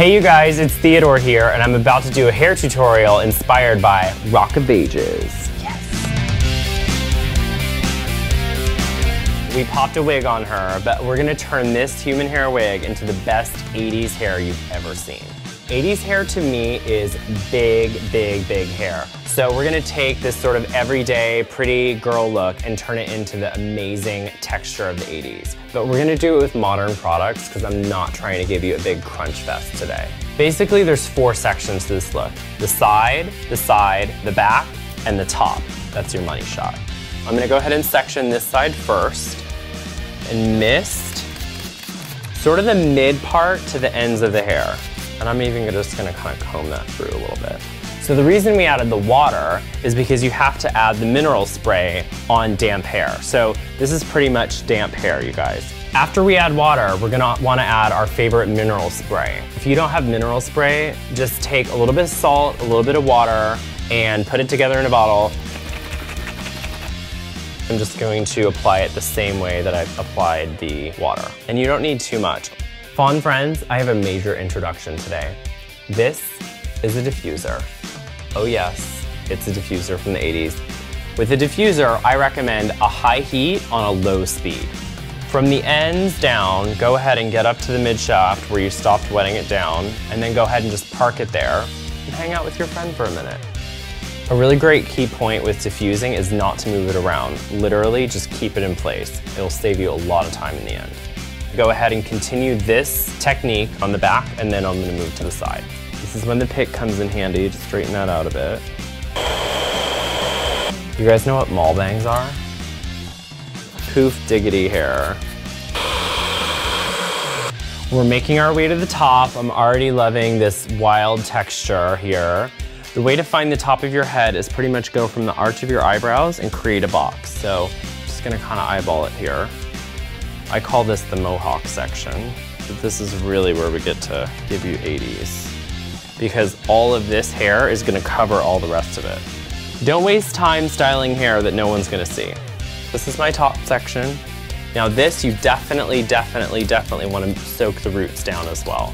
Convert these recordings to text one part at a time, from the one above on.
Hey you guys, it's Theodore here, and I'm about to do a hair tutorial inspired by Rock of Ages. Yes. We popped a wig on her, but we're gonna turn this human hair wig into the best 80s hair you've ever seen. 80s hair to me is big, big, big hair. So we're gonna take this sort of everyday, pretty girl look and turn it into the amazing texture of the 80s. But we're gonna do it with modern products because I'm not trying to give you a big crunch fest today. Basically, there's four sections to this look. The side, the side, the back, and the top. That's your money shot. I'm gonna go ahead and section this side first and mist sort of the mid part to the ends of the hair. And I'm even just gonna kind of comb that through a little bit. So the reason we added the water is because you have to add the mineral spray on damp hair. So this is pretty much damp hair, you guys. After we add water, we're gonna wanna add our favorite mineral spray. If you don't have mineral spray, just take a little bit of salt, a little bit of water, and put it together in a bottle. I'm just going to apply it the same way that I've applied the water. And you don't need too much. Fawn friends, I have a major introduction today. This is a diffuser. Oh yes, it's a diffuser from the 80s. With a diffuser, I recommend a high heat on a low speed. From the ends down, go ahead and get up to the mid shaft where you stopped wetting it down, and then go ahead and just park it there and hang out with your friend for a minute. A really great key point with diffusing is not to move it around. Literally, just keep it in place. It'll save you a lot of time in the end. Go ahead and continue this technique on the back and then I'm gonna move to the side. This is when the pick comes in handy to straighten that out a bit. You guys know what mall bangs are? Poof diggity hair. We're making our way to the top. I'm already loving this wild texture here. The way to find the top of your head is pretty much go from the arch of your eyebrows and create a box. So I'm just gonna kind of eyeball it here. I call this the mohawk section. This is really where we get to give you 80s. Because all of this hair is gonna cover all the rest of it. Don't waste time styling hair that no one's gonna see. This is my top section. Now this, you definitely, definitely, definitely wanna soak the roots down as well.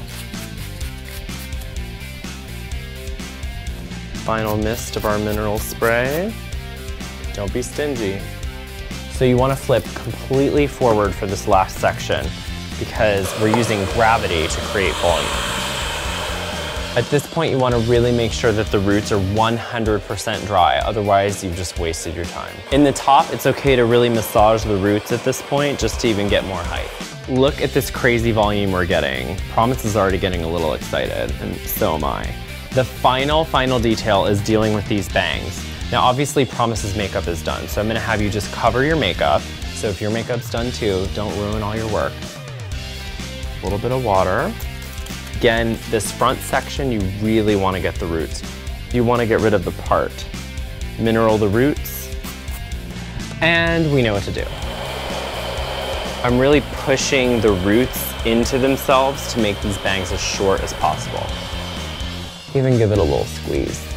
Final mist of our mineral spray. Don't be stingy. So you want to flip completely forward for this last section because we're using gravity to create volume. At this point, you want to really make sure that the roots are 100% dry, otherwise you've just wasted your time. In the top, it's okay to really massage the roots at this point just to even get more height. Look at this crazy volume we're getting. Promise is already getting a little excited, and so am I. The final, final detail is dealing with these bangs. Now obviously Promise's makeup is done, so I'm gonna have you just cover your makeup. So if your makeup's done too, don't ruin all your work. A little bit of water. Again, this front section, you really wanna get the roots. You wanna get rid of the part. Mineral the roots, and we know what to do. I'm really pushing the roots into themselves to make these bangs as short as possible. Even give it a little squeeze.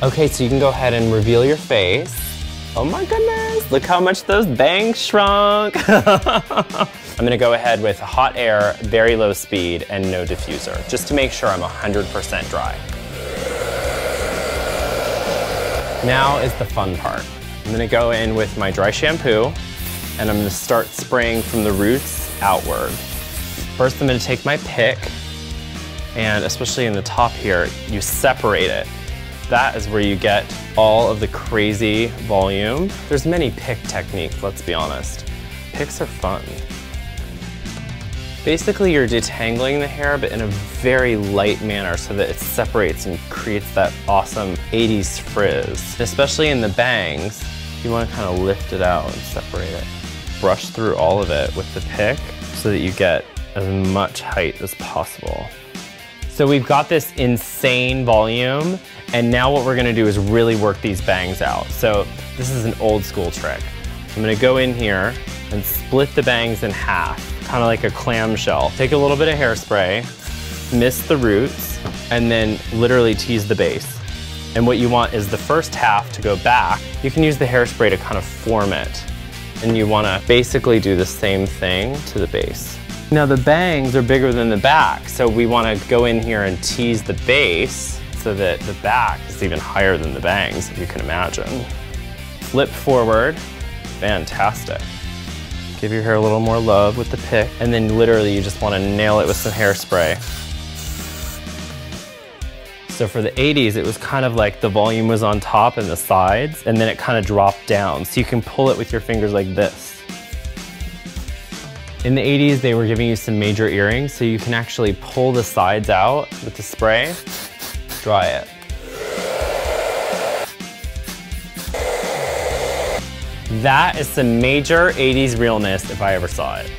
Okay, so you can go ahead and reveal your face. Oh my goodness, look how much those bangs shrunk. I'm gonna go ahead with hot air, very low speed, and no diffuser, just to make sure I'm 100% dry. Now is the fun part. I'm gonna go in with my dry shampoo, and I'm gonna start spraying from the roots outward. First, I'm gonna take my pick, and especially in the top here, you separate it. That is where you get all of the crazy volume. There's many pick techniques, let's be honest. Picks are fun. Basically, you're detangling the hair, but in a very light manner so that it separates and creates that awesome 80s frizz. Especially in the bangs, you want to kind of lift it out and separate it. Brush through all of it with the pick so that you get as much height as possible. So we've got this insane volume, and now what we're gonna do is really work these bangs out. So this is an old school trick. I'm gonna go in here and split the bangs in half, kind of like a clamshell. Take a little bit of hairspray, mist the roots, and then literally tease the base. And what you want is the first half to go back. You can use the hairspray to kind of form it. And you wanna basically do the same thing to the base. Now the bangs are bigger than the back, so we want to go in here and tease the base so that the back is even higher than the bangs, if you can imagine. Flip forward, fantastic. Give your hair a little more love with the pick, and then literally you just want to nail it with some hairspray. So for the 80s, it was kind of like the volume was on top and the sides, and then it kind of dropped down. So you can pull it with your fingers like this. In the 80s, they were giving you some major earrings, so you can actually pull the sides out with the spray, dry it. That is some major 80s realness if I ever saw it.